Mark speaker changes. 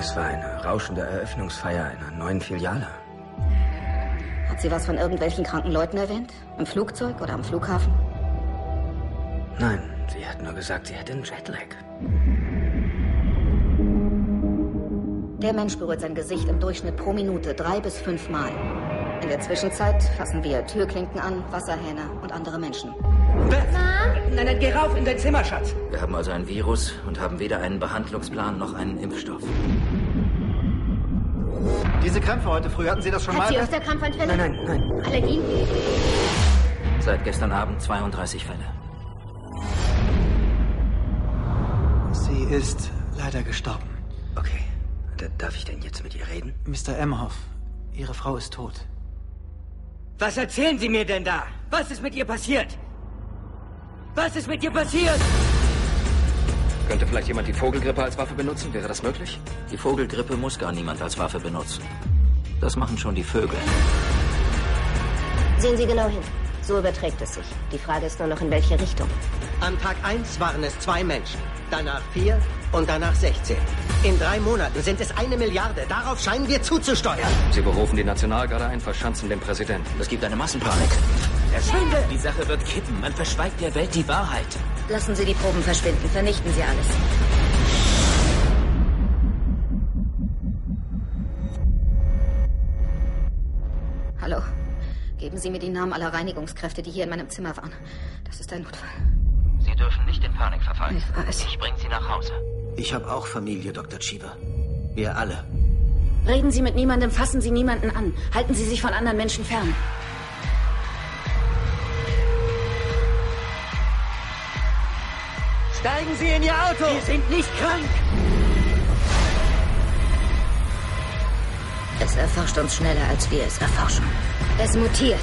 Speaker 1: Es war eine rauschende Eröffnungsfeier einer neuen Filiale.
Speaker 2: Hat sie was von irgendwelchen kranken Leuten erwähnt? Im Flugzeug oder am Flughafen?
Speaker 1: Nein, sie hat nur gesagt, sie hätte einen Jetlag.
Speaker 2: Der Mensch berührt sein Gesicht im Durchschnitt pro Minute drei bis fünf Mal. In der Zwischenzeit fassen wir Türklinken an, Wasserhähne und andere Menschen.
Speaker 3: Nein, nein, geh rauf in dein Zimmer, Schatz.
Speaker 1: Wir haben also ein Virus und haben weder einen Behandlungsplan noch einen Impfstoff.
Speaker 4: Diese Krämpfe heute früh, hatten Sie das schon
Speaker 2: Hat
Speaker 4: mal?
Speaker 2: sie öfter Krampfanfälle?
Speaker 1: Nein, nein, nein.
Speaker 2: Allergien?
Speaker 1: Seit gestern Abend 32 Fälle.
Speaker 4: Sie ist leider gestorben.
Speaker 1: Okay. D darf ich denn jetzt mit ihr reden?
Speaker 4: Mr. Emhoff, Ihre Frau ist tot.
Speaker 3: Was erzählen Sie mir denn da? Was ist mit ihr passiert? Was ist mit ihr passiert?
Speaker 1: Könnte vielleicht jemand die Vogelgrippe als Waffe benutzen? Wäre das möglich?
Speaker 5: Die Vogelgrippe muss gar niemand als Waffe benutzen. Das machen schon die Vögel.
Speaker 2: Sehen Sie genau hin. So überträgt es sich. Die Frage ist nur noch, in welche Richtung.
Speaker 6: An Tag 1 waren es zwei Menschen, danach vier und danach 16. In drei Monaten sind es eine Milliarde. Darauf scheinen wir zuzusteuern.
Speaker 1: Sie berufen die Nationalgarde ein, verschanzen den Präsidenten.
Speaker 5: Es gibt eine Massenpanik.
Speaker 3: Verschwinde!
Speaker 5: Die Sache wird kippen. Man verschweigt der Welt die Wahrheit.
Speaker 2: Lassen Sie die Proben verschwinden. Vernichten Sie alles. Hallo. Geben Sie mir die Namen aller Reinigungskräfte, die hier in meinem Zimmer waren. Das ist ein Notfall.
Speaker 5: Sie dürfen nicht in Panik verfallen.
Speaker 2: Ich weiß.
Speaker 5: Ich bringe Sie nach Hause.
Speaker 6: Ich habe auch Familie, Dr. Cheever. Wir alle.
Speaker 2: Reden Sie mit niemandem, fassen Sie niemanden an. Halten Sie sich von anderen Menschen fern.
Speaker 3: Steigen Sie in Ihr Auto! Wir sind nicht krank!
Speaker 2: Es erforscht uns schneller, als wir es erforschen. Es mutiert.